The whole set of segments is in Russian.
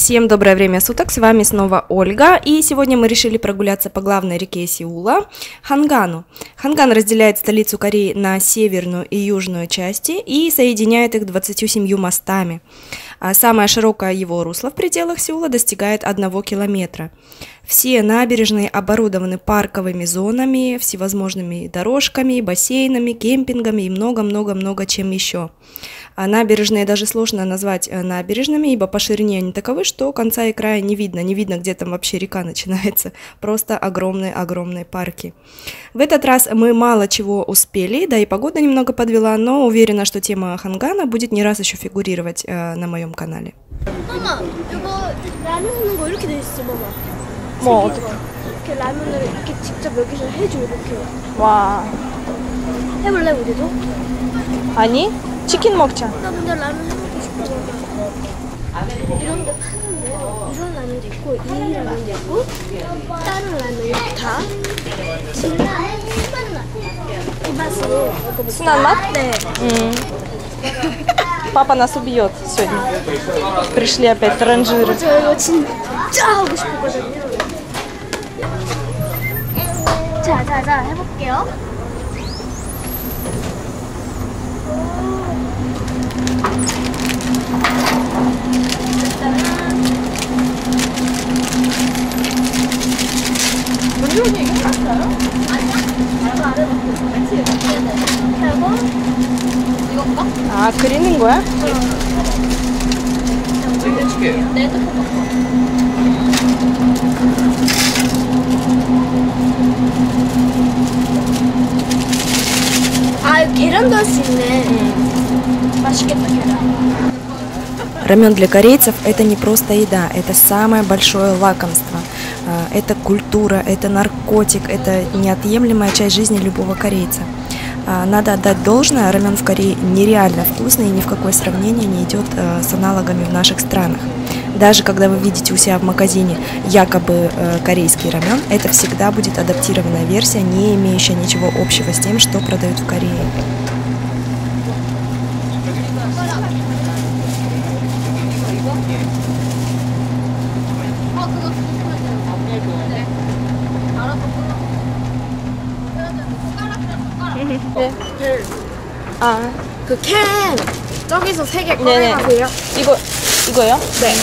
Всем доброе время суток, с вами снова Ольга, и сегодня мы решили прогуляться по главной реке Сеула, Хангану. Ханган разделяет столицу Кореи на северную и южную части и соединяет их 27 мостами. А самое широкое его русло в пределах Сеула достигает 1 километра. Все набережные оборудованы парковыми зонами, всевозможными дорожками, бассейнами, кемпингами и много-много-много чем еще. А набережные даже сложно назвать э, набережными, ибо по ширине они таковы, что конца и края не видно, не видно, где там вообще река начинается, просто огромные-огромные парки. В этот раз мы мало чего успели, да и погода немного подвела, но уверена, что тема Хангана будет не раз еще фигурировать э, на моем канале. 엄마, 이거 라면 하는 거 이렇게 돼 있어, 엄마. 뭐 어떻게? 이렇게 라면을 이렇게 직접 여기서 해줘 이렇게. 와, 해볼래 우리도? 아니 치킨 먹자. 나 근데 라면 해보고 싶어. 이런 데 파는데 이런 라면도 있고 이 라면도 있고 다른 라면 이렇게 다. 진라면 이 맛을 먹어볼까? 순한 맛? 네. Папа нас убьет сегодня. Пришли опять транжиры. 저 이거 진짜 하고 싶었거든요. 자, 자, 자, 해볼게요. 아 그리는 거야? 아, 계란도 할 수 있네. 맛있겠다, 계란. Рамен для корейцев это не просто еда, это самое большое лакомство. А, Это культура, это наркотик, это неотъемлемая часть жизни любого корейца. А, Надо отдать должное, рамен в Корее нереально вкусный и ни в какое сравнение не идет э, с аналогами в наших странах. Даже когда вы видите у себя в магазине якобы э, корейский рамен, это всегда будет адаптированная версия, не имеющая ничего общего с тем, что продают в Корее. 아, 그 캔 저기서 세 개 네네. 꺼내가세요. 이거 이거요? 네.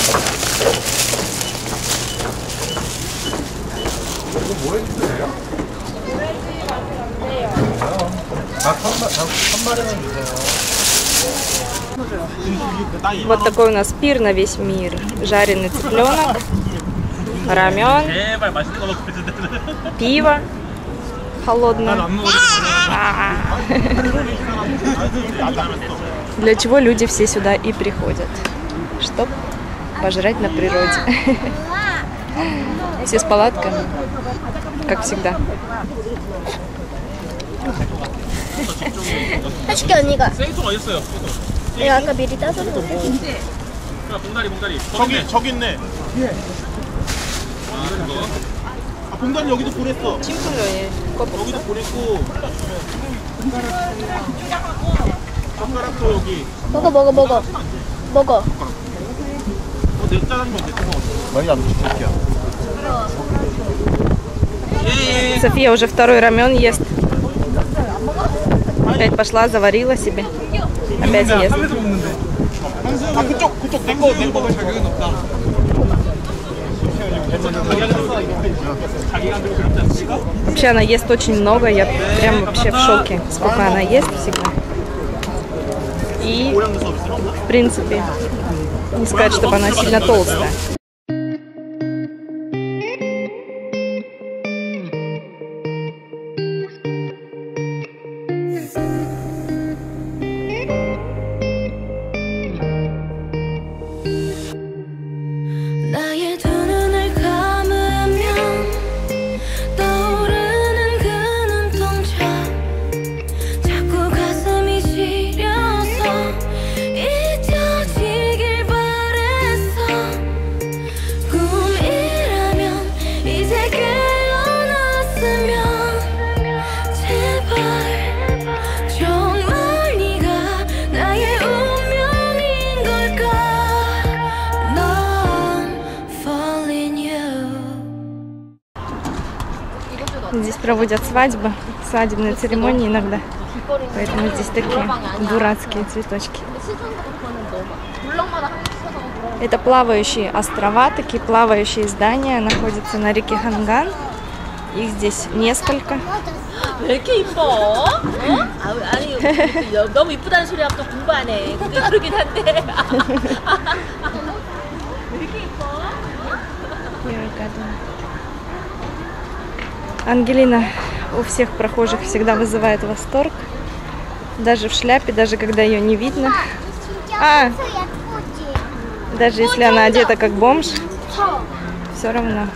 Вот такой у нас пир на весь мир. Жареный цыпленок, рамен, 제발 맛있는 거 먹고 있는데 пиво холодное. 난안 먹 어도 А. Для чего люди все сюда и приходят? Чтоб пожрать на природе. Все с палатками, как всегда. 해줄게 언니가. 생소가 있어요 내가 아까 미리 따서는 거. 그러니까 봉다리 봉다리 저기 저기 있네. 아, 봉다리 여기도 보냈어. 여기도 보냈고. 젓가락도 여기. 먹어 먹어 먹어 먹어. 어, 내 짜장면 내 뜨거워. 많이 안 드실게요. София уже второй рамен ест. Опять пошла, заварила себе. Опять ест. Вообще она ест очень много, я прям вообще в шоке, сколько она ест всегда. И, в принципе, не сказать, чтобы она сильно толстая. проводят свадьбы, свадебные церемонии иногда. Поэтому здесь такие дурацкие цветочки. Это плавающие острова, такие плавающие здания находятся на реке Ханган. Их здесь несколько. 왜 이렇게 이뻐? 어? 아, 아니 여- 너무 이쁘다는 소리 하면 또 공부하네. 근데 그러긴 한데. Первый гадон. Ангелина у всех прохожих всегда вызывает восторг. Даже в шляпе, даже когда ее не видно. А, даже если она одета как бомж, все равно.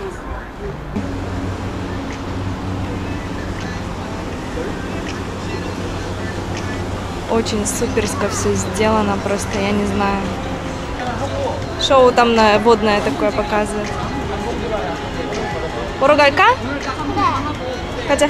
Очень суперско все сделано, просто я не знаю. Шоу там на водное такое показывает. 보 Хотя...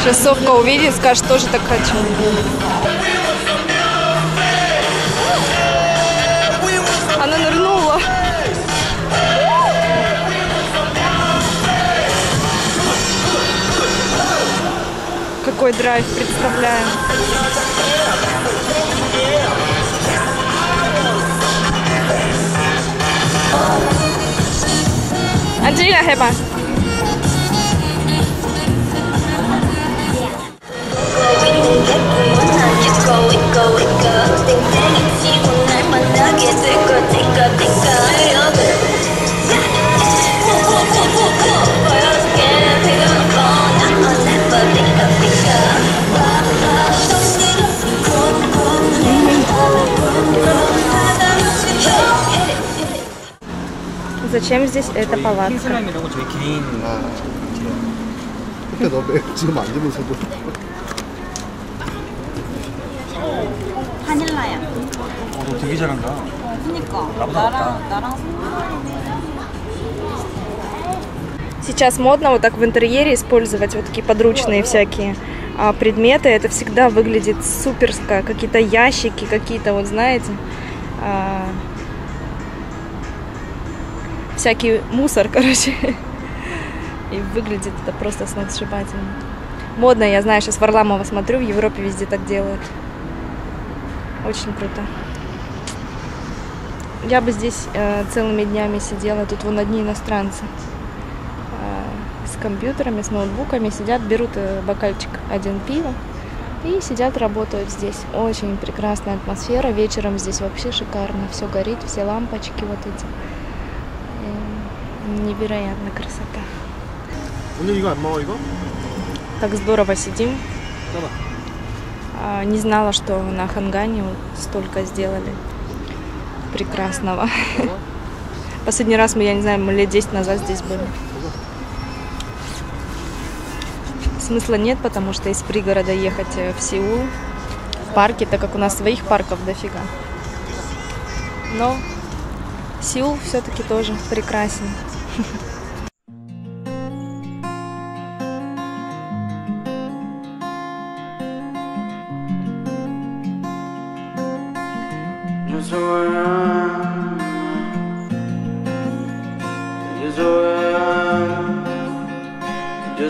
Сейчас Совка увидит, скажет, тоже так хочу. Какой драйв представляем. 안젤 Зачем здесь эта палатка? 킹슬라임 이런 거 저희 개인 아, 근데 너 매- 지금 만지면서도 어, 너 되게 잘한다. 그니까. 나보다 낫다. Сейчас модно вот так в интерьере использовать вот такие подручные всякие а, предметы. Это всегда выглядит суперско. Какие-то ящики, какие-то вот, знаете, а, всякий мусор, короче. И выглядит это просто сногсшибательно. Модно, я знаю, сейчас Варламова смотрю, в Европе везде так делают. Очень круто. Я бы здесь э, целыми днями сидела. Тут вон одни иностранцы э, с компьютерами, с ноутбуками сидят, берут э, бокальчик один пива и сидят, работают здесь. Очень прекрасная атмосфера. Вечером здесь вообще шикарно. Все горит, все лампочки вот эти. Невероятная красота. Ну, его мало его. Так здорово сидим. Давай. А, не знала, что на Хангане столько сделали прекрасного. Последний раз мы, я не знаю, мы лет 10 назад здесь были. Смысла нет, потому что из пригорода ехать э, в Сеул, в парки, так как у нас своих парков дофига. Но Сеул все-таки тоже прекрасен. just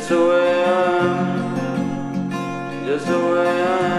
the way I am, just the way I am.